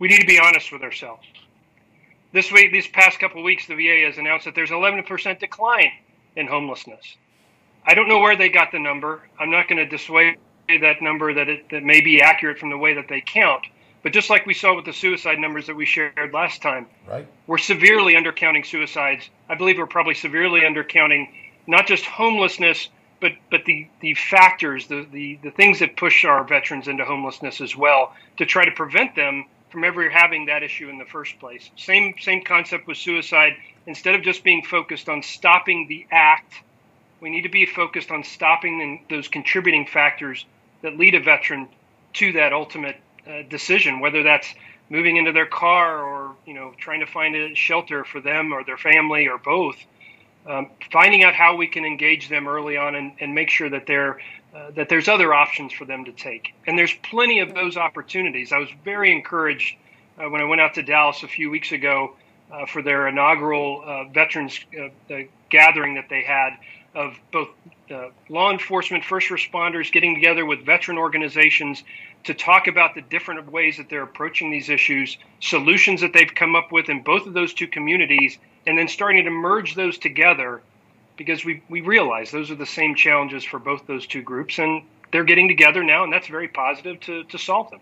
we need to be honest with ourselves. This week, these past couple of weeks, the VA has announced that there's 11% decline in homelessness. I don't know where they got the number. I'm not going to dissuade that number that it that may be accurate from the way that they count. But just like we saw with the suicide numbers that we shared last time, right. we're severely undercounting suicides. I believe we're probably severely undercounting not just homelessness, but but the the factors, the, the the things that push our veterans into homelessness as well, to try to prevent them from ever having that issue in the first place. Same same concept with suicide. Instead of just being focused on stopping the act, we need to be focused on stopping those contributing factors that lead a veteran to that ultimate uh, decision, whether that's moving into their car or you know trying to find a shelter for them or their family or both. Um, finding out how we can engage them early on and, and make sure that they're uh, that there's other options for them to take. And there's plenty of those opportunities. I was very encouraged uh, when I went out to Dallas a few weeks ago uh, for their inaugural uh, veterans uh, gathering that they had of both law enforcement, first responders getting together with veteran organizations to talk about the different ways that they're approaching these issues, solutions that they've come up with in both of those two communities, and then starting to merge those together because we, we realize those are the same challenges for both those two groups and they're getting together now and that's very positive to, to solve them.